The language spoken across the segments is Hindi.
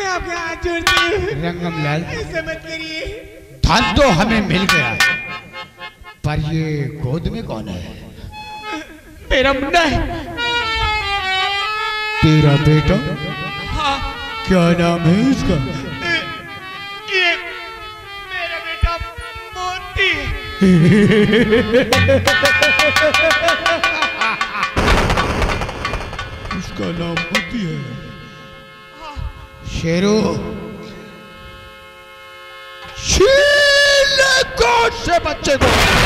मैं आपके हाथ जोड़ती हूँ रंगमलाल। ऐसे मत करिए। धन तो हमें मिल गया। पर ये गोद में कौन है? मेरा मुंडा है। तेरा बेटा? हाँ। क्या नाम है इसका? ये मेरा बेटा मोती उसका नाम मोती है। शेरू। शील को से बच्चे को।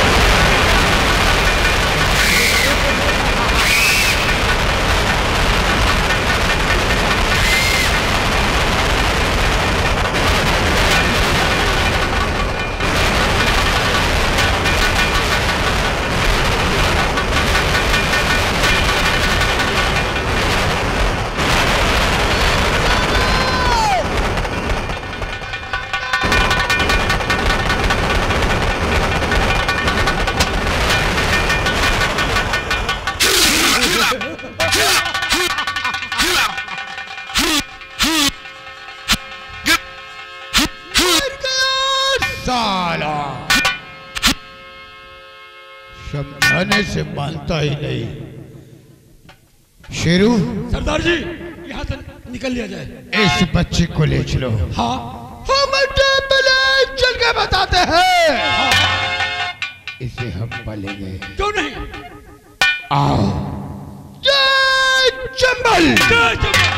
से मानता ही नहीं। शेरू सरदार जी यहाँ से निकल लिया जाए। इस बच्चे को ले चलो। हाँ। हम टेबल चल के बताते हैं। इसे हम पालेंगे। क्यों नहीं? आओ। जय चंबल। जय चंबल।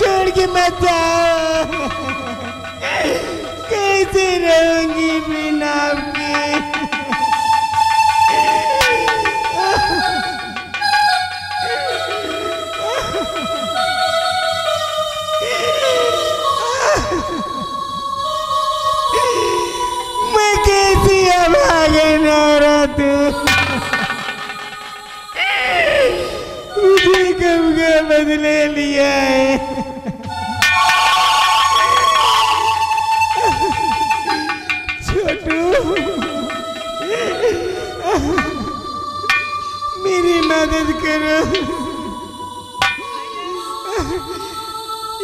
छोड़ के मत कैसे रहूँगी बिना मुझे बदले लिया है? करो।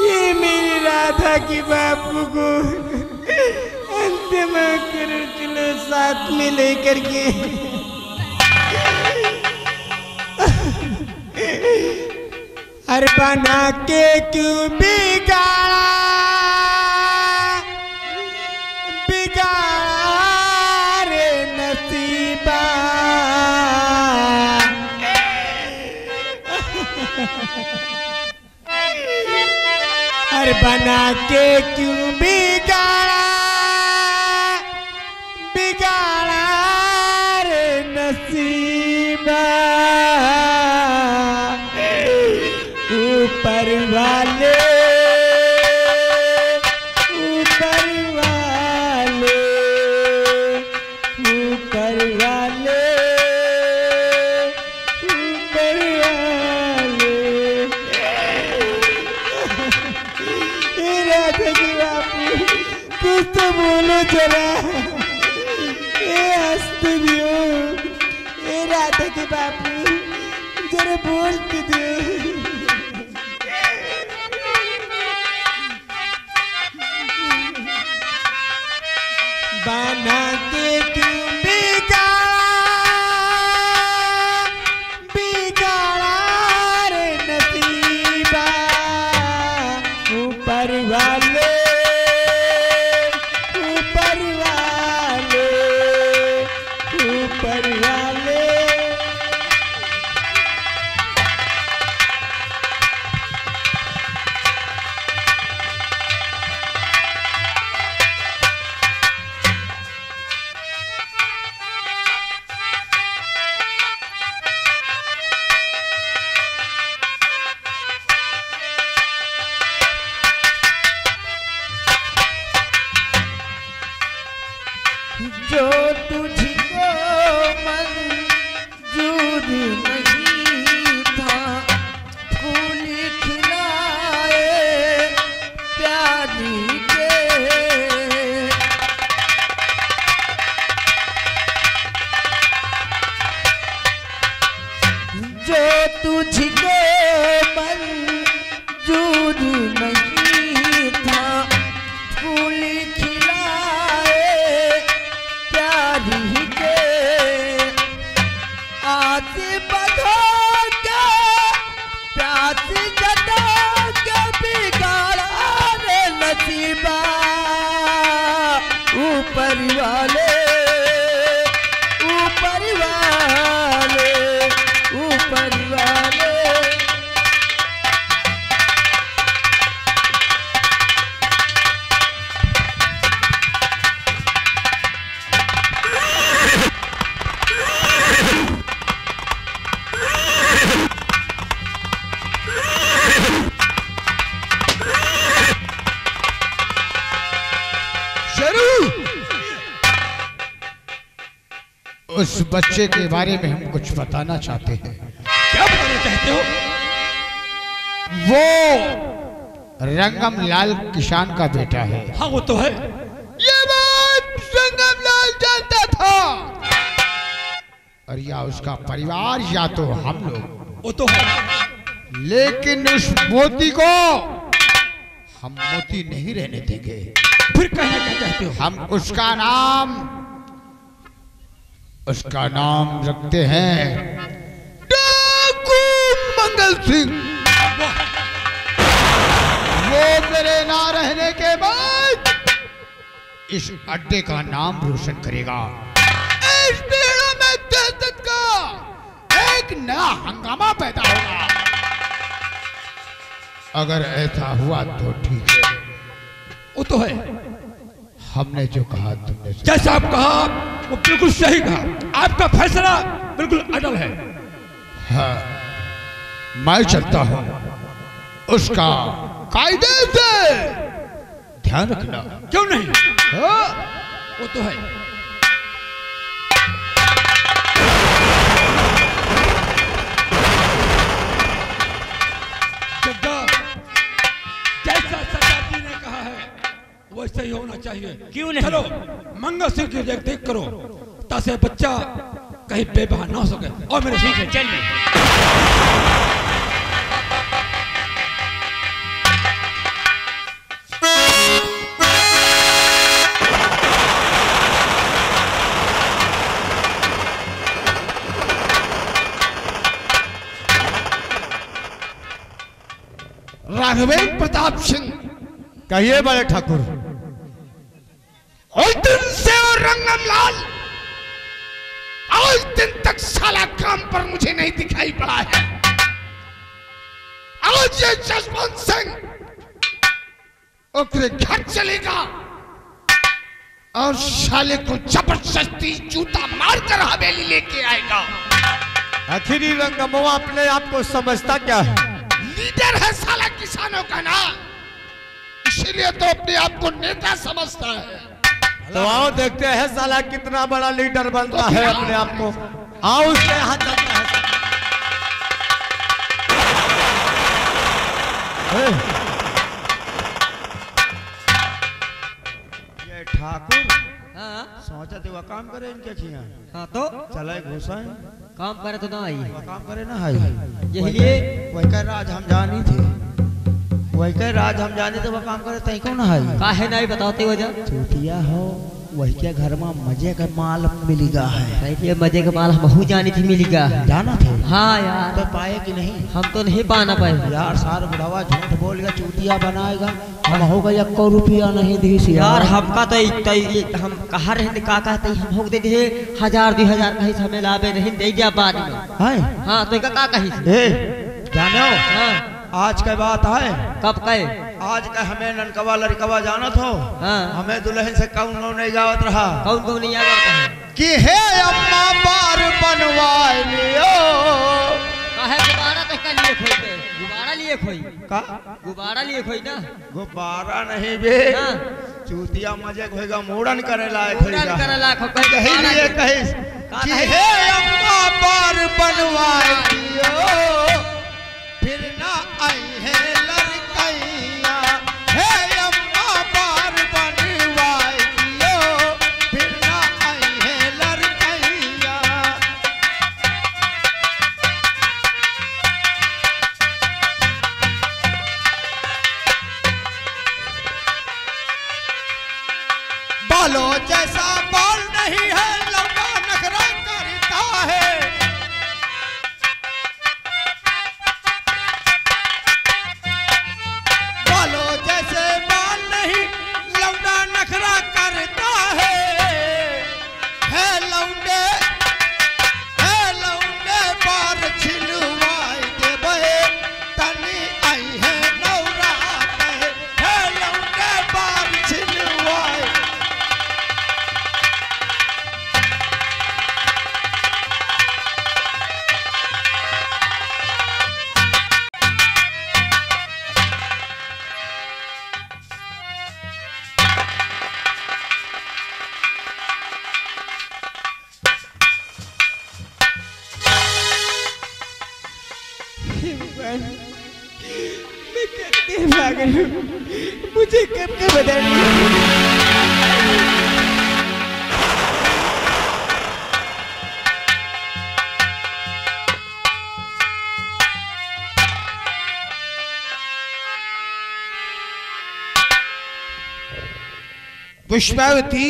ये मेरी राधा की बापू को अंतिम कर चलो साथ में लेकर के हर बना के क्यों बिगाड़ा? बना के क्यों बिगाड़ा दियो ए बापू जरा बोल तो दियो जो तुझको मंजूर उस बच्चे के बारे में हम कुछ बताना चाहते हैं। क्या बताना चाहते हो? वो रंगम लाल किसान का बेटा है। हाँ वो तो है। ये बात रंगम लाल जानता था। और या उसका परिवार या तो हम लोग। वो तो है। लेकिन उस मोती को हम मोती नहीं रहने देंगे। फिर कहना क्या चाहते हो? हम उसका नाम उसका नाम रखते हैं। डाकू मंगल सिंह। वो मेरे ना रहने के बाद इस अड्डे का नाम रोशन करेगा। इस बेड़ा में दहशत का एक नया हंगामा पैदा होगा। अगर ऐसा हुआ तो ठीक है। वो तो है। हमने जो कहा तुमने जैसा आप कहा वो बिल्कुल सही कहा। आपका फैसला बिल्कुल अटल है। हाँ, मैं चलता हूँ। उसका कायदे से ध्यान रखना। क्यों नहीं? हाँ? वो तो है। वैसे ही होना चाहिए। क्यों नहीं? चलो मंगल सिंह की देख देख करो। ताकि बच्चा कहीं बेबहा ना हो सके। और मेरे ठीक है चलिए राघवेंद्र प्रताप सिंह। कहिए बड़े ठाकुर। उस दिन से और रंगम लाल आज दिन तक साला काम पर मुझे नहीं दिखाई पड़ा है। आज ये जसवंत सिंह ओकरे घर चलेगा और साले को ज़बरदस्ती जूता मारकर हवेली लेके आएगा। आखिरी रंगमवा अपने आप को समझता क्या है? लीडर है साला किसानों का ना इसीलिए तो अपने आप को नेता समझता है। तो आओ देखते हैं साला कितना बड़ा लीडर बनता तो है अपने आप को। आओ उसके यहाँ चलता है। ये ठाकुर सोचा थे वह काम करे इनके खिया हाँ तो? चले घुसाए। काम करे तो ना आई। काम करे ना आई। यही लिए वही का राज हम जानी थे। वही का राज हम जाने तो वह काम करे तई कौन हाई काहे नहीं बताते वजह। चूतिया हो वही के घर में मज़े का माल मिलेगा है। नहीं ये मज़े के माल हम जानी थी मिलेगा। जाना थे? हाँ यार। तो पाए कि नहीं? हम तो नहीं पाना पाए। यार सार बुढ़ावा झूठ बोलेगा चूतिया बनाएगा। हम होगा एक रुपया नहीं दी सी यार। हमका तो तो हम कहा रहे का कहते हम हो दे दिए हज़ार दो हज़ार कहीं से हमें लाभे नहीं दे दिया बाद में। है? हाँ तो का कही जानो हाँ। आज का बात है। कब कहे आज का हमें ननकवा लड़कवा जाना हो। हाँ। हमें दुल्हन से कौन कौन नहीं जावत रहा। कौन कौन नहीं याद आता है कि हे अम्मा बार बनवाए लियो। काहे गुब्बारा तक का लिए खोई पे? गुब्बारा लिए खोई? का? गुब्बारा लिए खोई ना? गुब्बारा नहीं बे। हाँ। चूतिया मज़े होएगा मूड़न करे लायक पूरा होएगा कर लाख कहीं यही गुब्बारा लिए के- कहिस का हे अम्मा बार बनवाए दियो फिर ना पुष्पावती?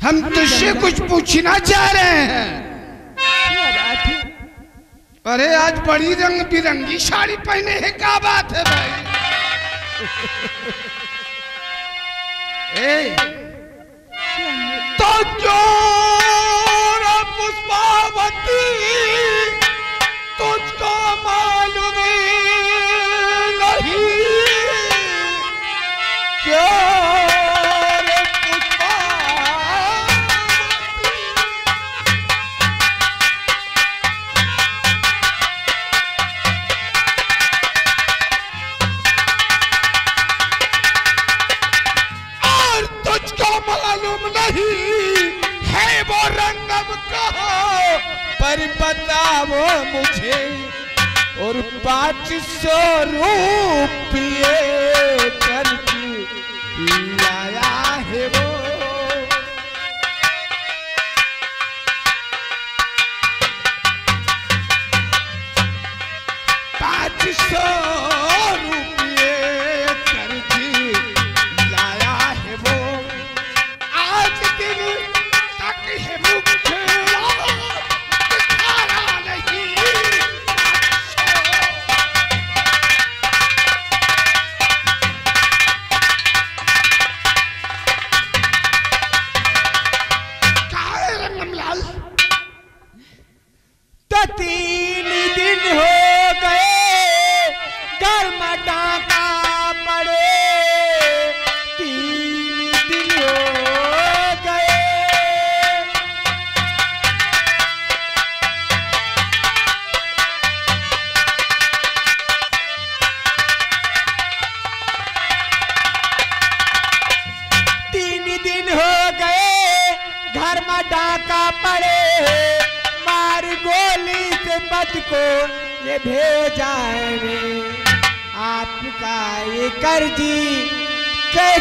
हम तुझसे कुछ पूछना चाह रहे हैं। है अरे आज बड़ी रंग बिरंगी साड़ी पहने है क्या बात है भाई? ए, तो चोर पुष्पावती तुझको मालूम नहीं बताओ मुझे और पाँच सौ रुपये करके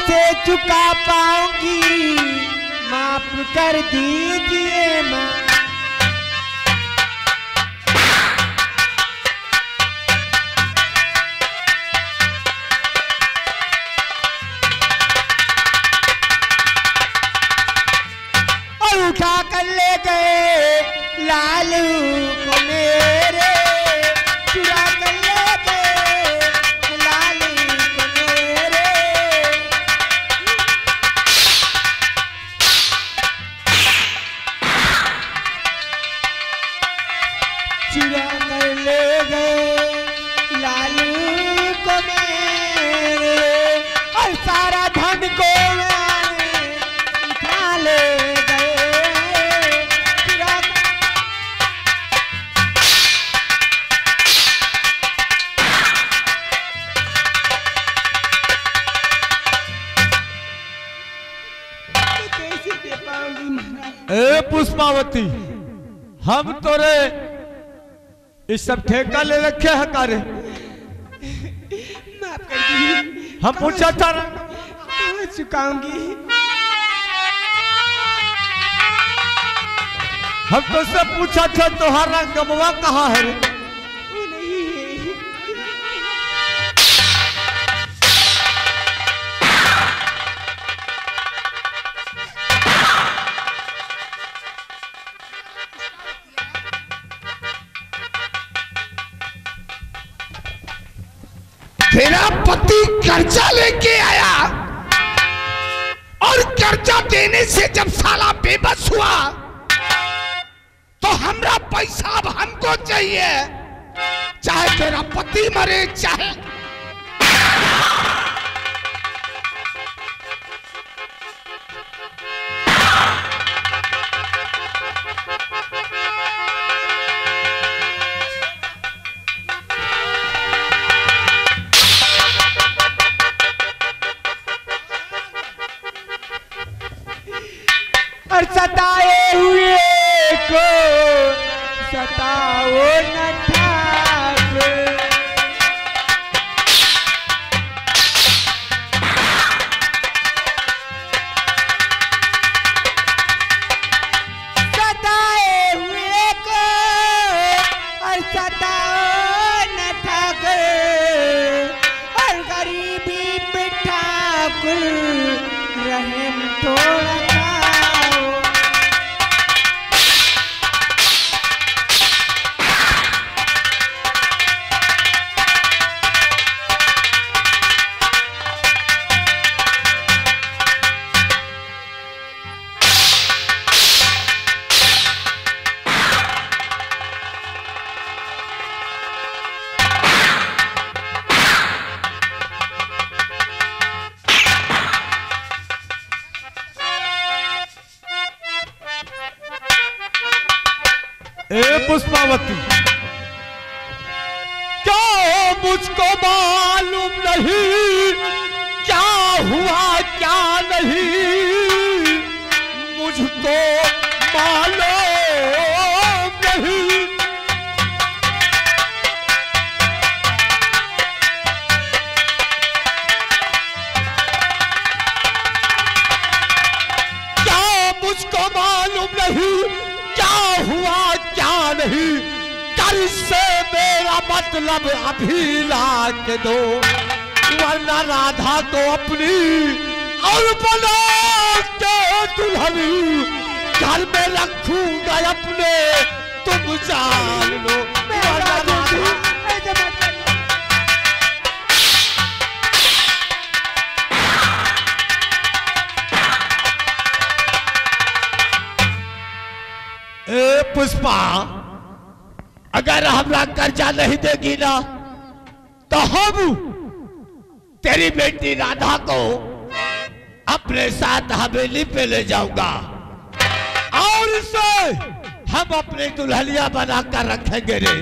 कैसे चुका पाऊँगी। माफ़ कर दीजिए माँ। हम तोरे इस सब ठेका ले रखे है कारे। माफ़ कर दीजिए। हम पूछा था कहाँ चुकाऊँगी? हम तो से पूछा था तुम्हारा गमवा कहाँ है रे? मुझको मालूम नहीं, क्या हुआ, क्या नहीं। मुझको मालूम नहीं। क्या मुझको मालूम नहीं, क्या हुआ, क्या नहीं। कल से मेरा मतलब अभी ला के दो, वरना राधा को अपनी और बना के दुल्हनी, घर में रखूँगा अपने, तुम जान लो पुष्पा अगर हमरा कर्जा नहीं देगी ना तो हम तेरी बेटी राधा को अपने साथ हवेली पे ले जाऊँगा। और इसे हम अपने दुल्हनिया बनाकर रखेंगे रे।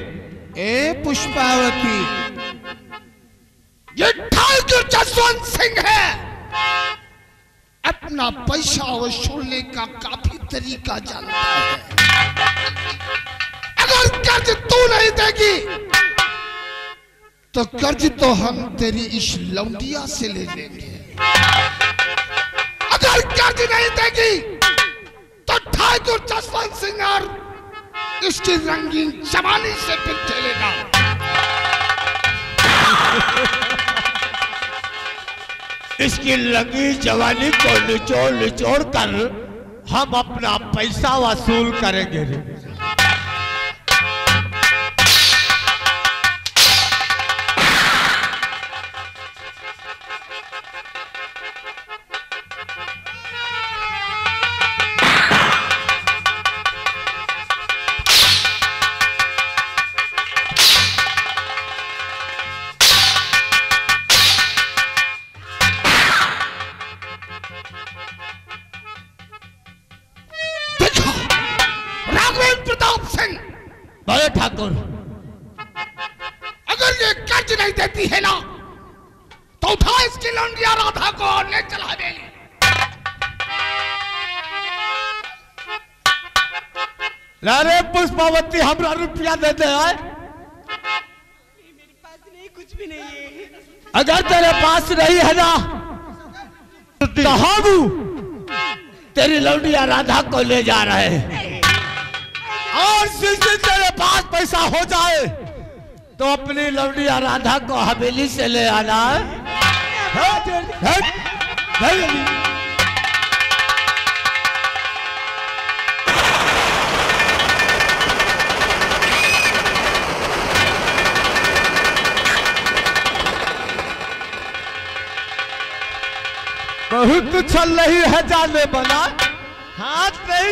ए पुष्पावती ये ठाकुर जसवंत सिंह है अपना पैसा वसूलने का काफ़ी तरीका जानता है। कर्ज तू नहीं देगी। तो कर्ज तो हम तेरी इस लौंडिया से ले लेंगे। अगर कर्ज नहीं देगी तो ठाकुर जसवंत सिंह इसकी रंगीन जवानी से फिर खेलेगा इसकी लंगी जवानी को निचोड़ निचोड़ कर हम अपना पैसा वसूल करेंगे। राधा को ले जा रहे हैं और जिस तेरे पास पैसा हो जाए तो अपनी लौंडिया राधा को हवेली से ले आना है। बहुत चल रही है जाने बना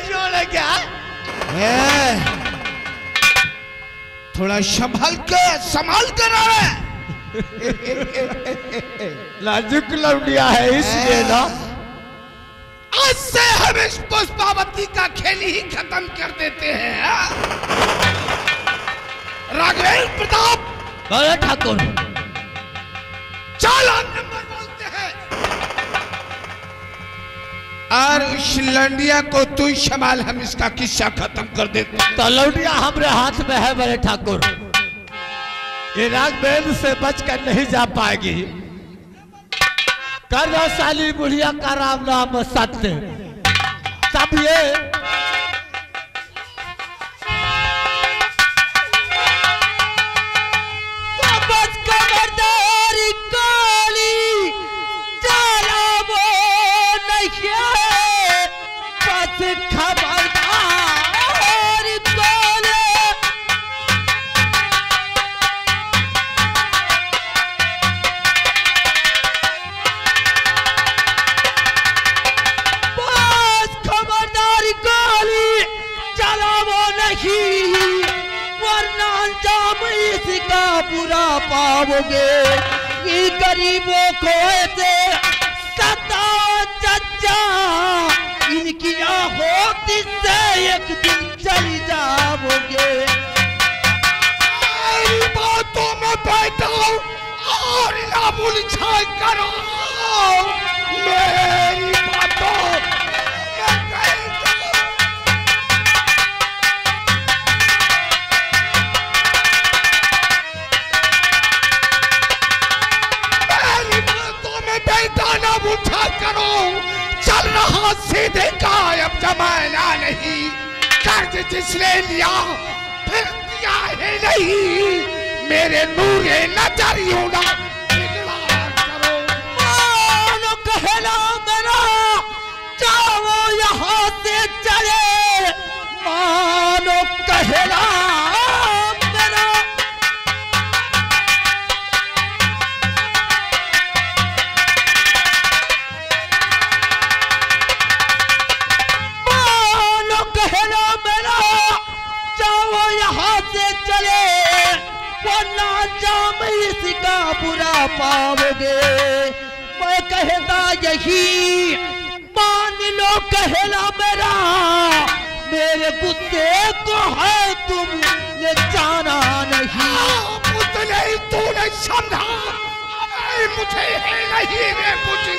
जोड़े क्या? थोड़ा संभाल के संभाल कर आ रहा। है नाजुक लौंडिया है इसलिए ना। आज से हम इस पुष्पावती का खेल ही खत्म कर देते हैं? राघवेंद्र प्रताप। ठाकुर। चाल नंबर और उस लंडिया को तू शमाल हम इसका किस्सा खत्म कर देते तो लौंडिया हमारे हाथ में है बड़े ठाकुर। ये रागवेंद्र से बचकर नहीं जा पाएगी। कर दो साली बुढ़िया का राम नाम सत्य। तब ये पाओगे ये गरीबों को ऐसे सता चचा। इनकी होती से एक दिन चली जाओगे। बातों में बैठो और ना बुलझाई करो। मेरी रहा सीधे गायब जमाना नहीं। कर्ज जिसने लिया फिर दिया है नहीं। मेरे नूरे नजरियों ना इकरार करो। कहना मेरा, जाओ यहाँ से चले। मानो कहना यही मान लो, कहला मेरा। मेरे गुस्से को है तुम, ये जाना नहीं। ही तूने समझा। मुझे है नहीं रे मुझे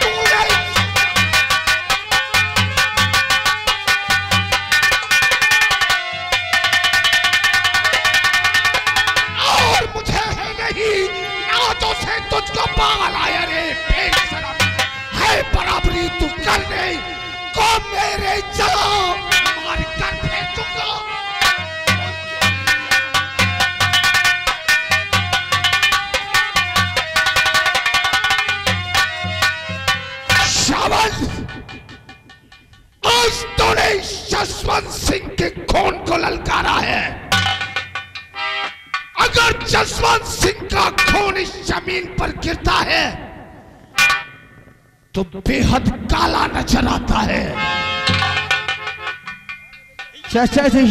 तूने तू करने को मेरे जाओ मार कर फेंकूँगा श्रावण आज तूने जसवंत सिंह के खून को ललकारा है। अगर जसवंत सिंह का खून इस ज़मीन पर गिरता है तो बेहद काला नज़र आता है। चाचा जी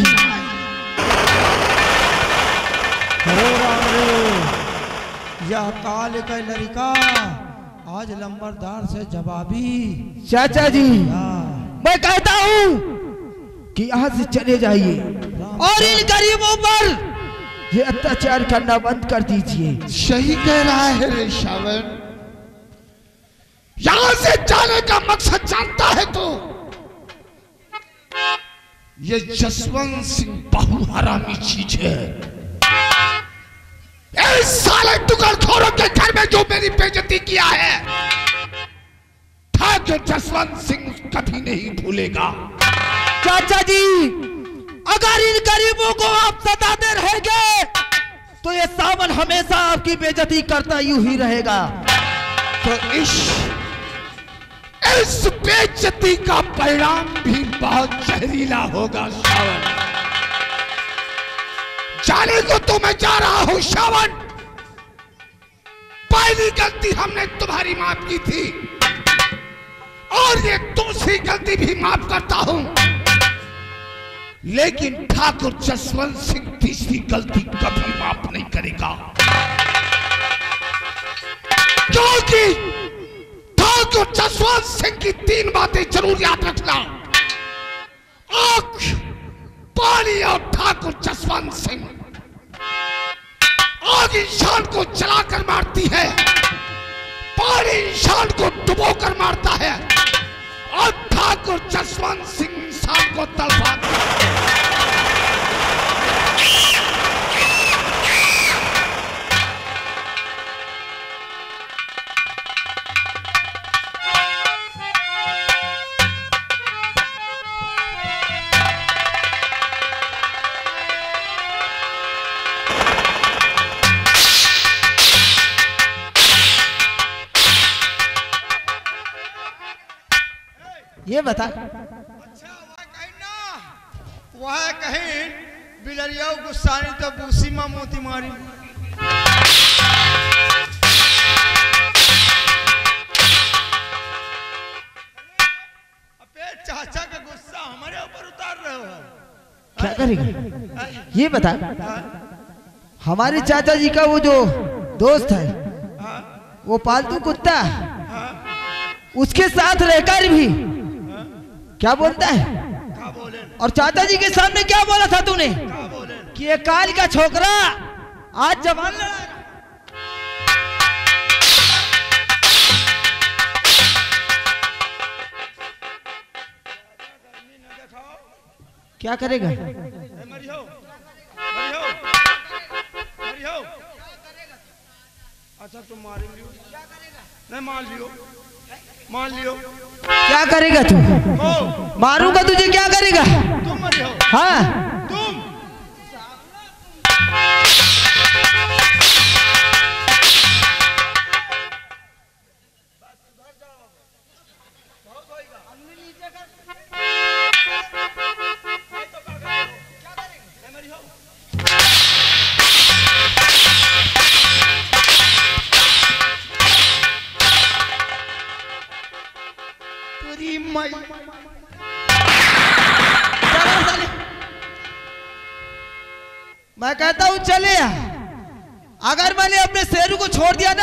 अरे राम रे। यह काल का लड़का आज लंबरदार से जवाबी। चाचा जी। मैं कहता हूँ कि यहाँ से चले जाइए और इन गरीबों पर ये अत्याचार करना बंद कर दीजिए। सही कह रहा है रे श्रावण यहाँ से जाने का मकसद जानता है तो? ये जसवंत सिंह बहु हरामी चीज़ है। इस साले टुकड़खोरों के घर में जो मेरी बेजती किया है था जो जसवंत सिंह कभी नहीं भूलेगा। चाचा जी अगर इन गरीबों को आप सताते रहेंगे तो ये सावन हमेशा आपकी बेजती करता यूँ ही रहेगा। तो इस इस बेइज्जती का परिणाम भी बहुत जहरीला होगा श्रावण जाने को तो मैं जा रहा हूँ श्रावण पहली गलती हमने तुम्हारी माफ़ की थी। और ये दूसरी गलती भी माफ़ करता हूँ। लेकिन ठाकुर जसवंत सिंह तीसरी गलती कभी माफ़ नहीं करेगा। क्योंकि ठाकुर जसवंत सिंह की तीन बातें ज़रूर याद रखना। क्या करेगा? ये बता। हमारे चाचा जी का वो जो दोस्त है, वो पालतू कुत्ता उसके साथ रहकर भी क्या बोलता है? और चाचा जी के सामने क्या बोला था तूने? का ये काल का छोकरा आज जवान लड़ा क्या करेगा? अच्छा तुम मार नहीं मान लियो। मान लियो। क्या करेगा तू? मारूँगा तुझे क्या करेगा? तुम हाँ। तुम।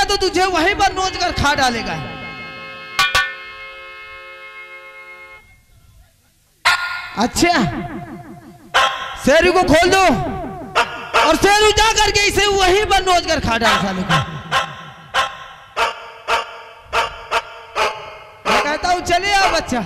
तो तुझे वहीं पर नोच कर खा डालेगा। अच्छा। शेरू को खोल दो। और शेरू जा करके इसे वहीं पर नोच कर खा डाल, साले को। मैं कहता हूँ, चले आ बच्चा।